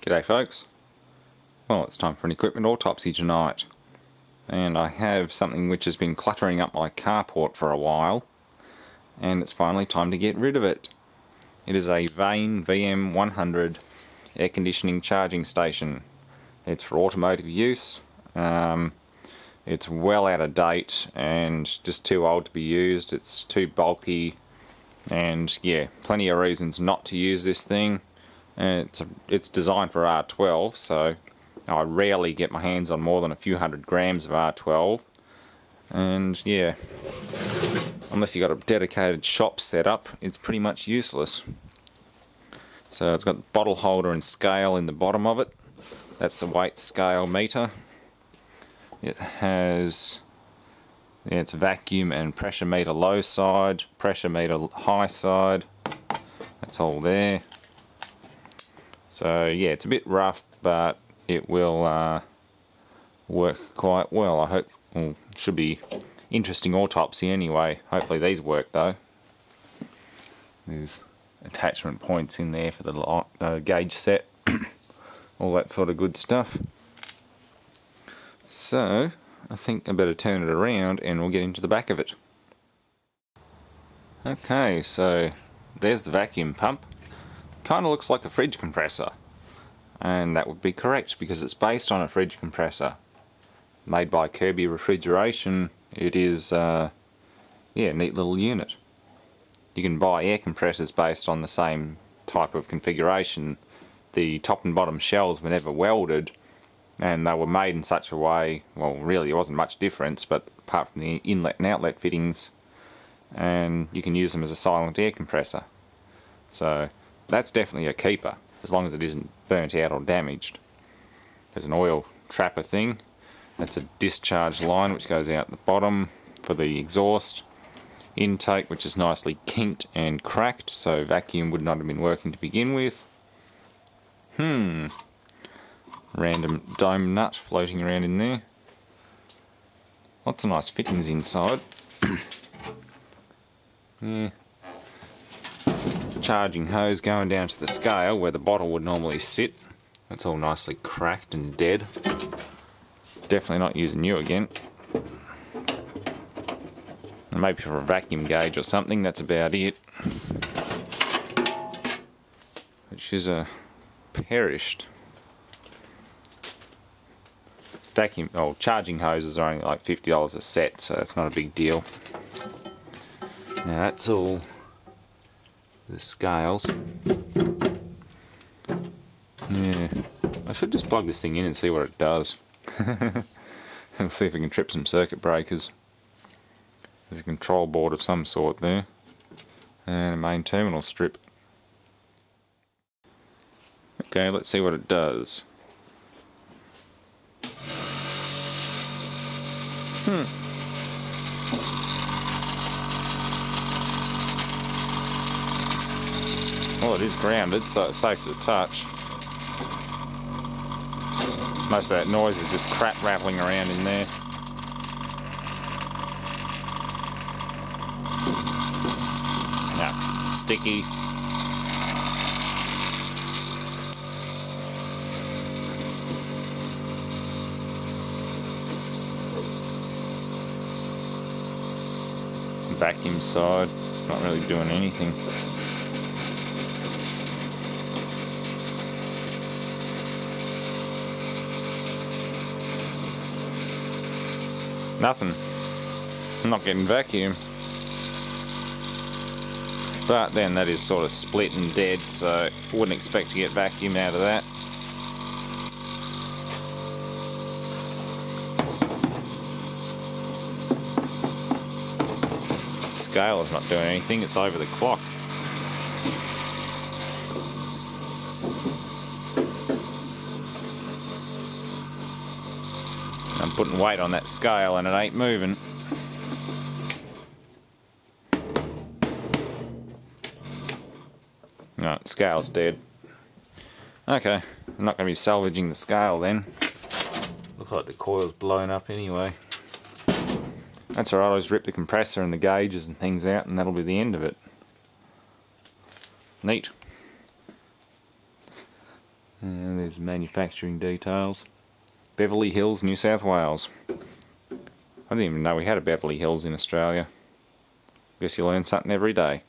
G'day folks. Well it's time for an equipment autopsy tonight and I have something which has been cluttering up my carport for a while and it's finally time to get rid of it. It is a Vane VM100 air conditioning charging station. It's for automotive use. Um, it's well out of date and just too old to be used. It's too bulky and yeah, plenty of reasons not to use this thing. And it's, it's designed for R12 so I rarely get my hands on more than a few hundred grams of R12 and yeah unless you've got a dedicated shop set up it's pretty much useless. So it's got the bottle holder and scale in the bottom of it. That's the weight scale meter. It has yeah, it's vacuum and pressure meter low side pressure meter high side. That's all there so yeah it's a bit rough but it will uh, work quite well. I hope, well, should be interesting autopsy anyway. Hopefully these work though. There's attachment points in there for the uh, gauge set, all that sort of good stuff. So, I think I better turn it around and we'll get into the back of it. Okay, so there's the vacuum pump. Kind of looks like a fridge compressor. And that would be correct because it's based on a fridge compressor. Made by Kirby Refrigeration it is uh, yeah neat little unit. You can buy air compressors based on the same type of configuration. The top and bottom shells were never welded and they were made in such a way well really there wasn't much difference but apart from the inlet and outlet fittings and you can use them as a silent air compressor. So that's definitely a keeper as long as it isn't burnt out or damaged. There's an oil trapper thing. That's a discharge line which goes out the bottom for the exhaust. Intake which is nicely kinked and cracked so vacuum would not have been working to begin with. Hmm. Random dome nut floating around in there. Lots of nice fittings inside. yeah, charging hose going down to the scale where the bottle would normally sit. That's all nicely cracked and dead. Definitely not using you again. Maybe for a vacuum gauge or something, that's about it. Which is a perished. Vacuum, oh, charging hoses are only like $50 a set, so that's not a big deal. Now that's all the scales. Yeah, I should just plug this thing in and see what it does. We'll see if we can trip some circuit breakers. There's a control board of some sort there. And a main terminal strip. Okay, let's see what it does. Hmm. Well, it is grounded, so it's uh, safe to touch. Most of that noise is just crap rattling around in there. Yeah, sticky. Vacuum side, not really doing anything. Nothing. I'm not getting vacuum. But then that is sort of split and dead, so wouldn't expect to get vacuum out of that. Scale is not doing anything, it's over the clock. I'm putting weight on that scale and it ain't moving. No, scale's dead. Okay, I'm not going to be salvaging the scale then. Looks like the coil's blown up anyway. That's alright, I'll just rip the compressor and the gauges and things out and that'll be the end of it. Neat. And there's manufacturing details. Beverly Hills, New South Wales. I didn't even know we had a Beverly Hills in Australia. Guess you learn something every day.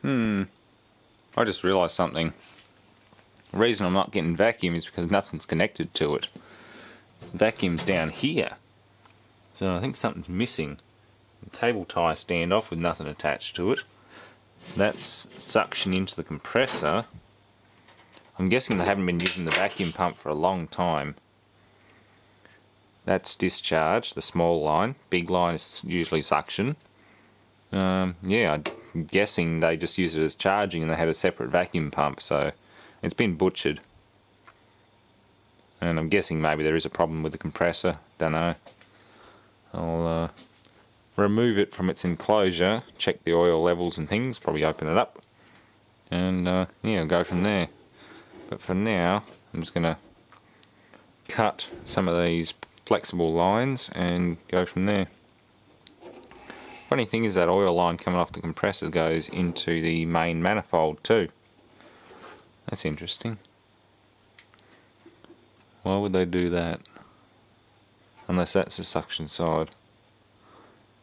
Hmm. I just realised something. The reason I'm not getting vacuum is because nothing's connected to it. vacuum's down here. So I think something's missing. The tie stand off with nothing attached to it. That's suction into the compressor. I'm guessing they haven't been using the vacuum pump for a long time. That's discharge, the small line. Big line is usually suction. Um, yeah, I'm guessing they just use it as charging and they had a separate vacuum pump, so it's been butchered. And I'm guessing maybe there is a problem with the compressor, don't know. I'll uh, remove it from its enclosure, check the oil levels and things, probably open it up, and uh, yeah, go from there. But for now, I'm just going to cut some of these flexible lines and go from there. Funny thing is that oil line coming off the compressor goes into the main manifold too. That's interesting. Why would they do that? Unless that's the suction side.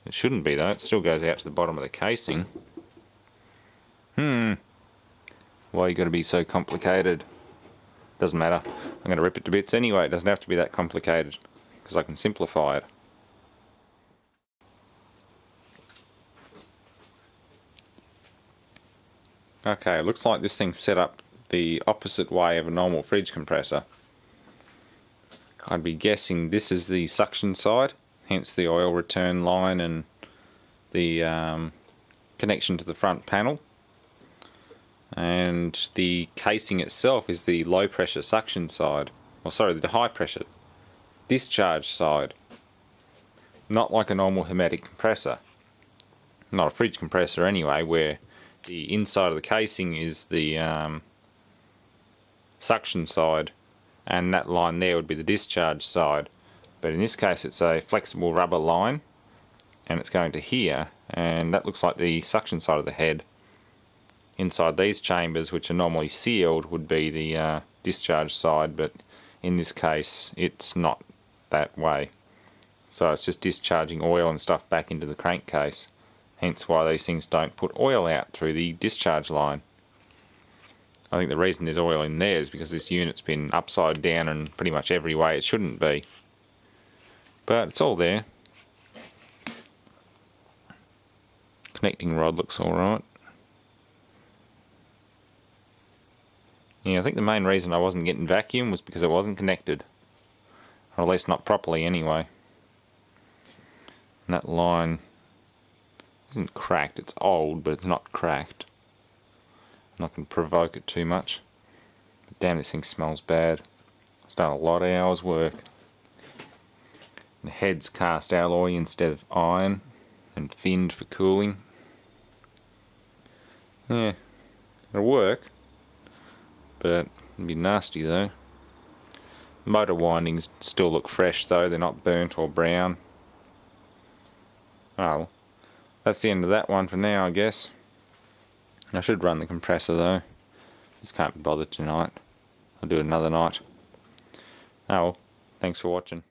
It shouldn't be though, it still goes out to the bottom of the casing. Hmm. Why you gotta be so complicated? Doesn't matter. I'm gonna rip it to bits anyway, it doesn't have to be that complicated. Because I can simplify it. Okay, looks like this thing's set up the opposite way of a normal fridge compressor. I'd be guessing this is the suction side, hence the oil return line and the um, connection to the front panel. And the casing itself is the low pressure suction side, or sorry, the high pressure discharge side. Not like a normal hermetic compressor. Not a fridge compressor anyway, where the inside of the casing is the um, suction side and that line there would be the discharge side but in this case it's a flexible rubber line and it's going to here and that looks like the suction side of the head inside these chambers which are normally sealed would be the uh, discharge side but in this case it's not that way so it's just discharging oil and stuff back into the crankcase hence why these things don't put oil out through the discharge line I think the reason there's oil in there is because this unit's been upside down in pretty much every way it shouldn't be. But it's all there. Connecting rod looks alright. Yeah, I think the main reason I wasn't getting vacuum was because it wasn't connected. Or at least not properly anyway. And that line isn't cracked, it's old, but it's not cracked. I'm not going to provoke it too much. But damn, this thing smells bad. It's done a lot of hours work. The head's cast alloy instead of iron and finned for cooling. Yeah, it'll work, but it'd be nasty though. Motor windings still look fresh though, they're not burnt or brown. Oh, well, that's the end of that one for now I guess. I should run the compressor though. Just can't be bothered tonight. I'll do it another night. Oh well, thanks for watching.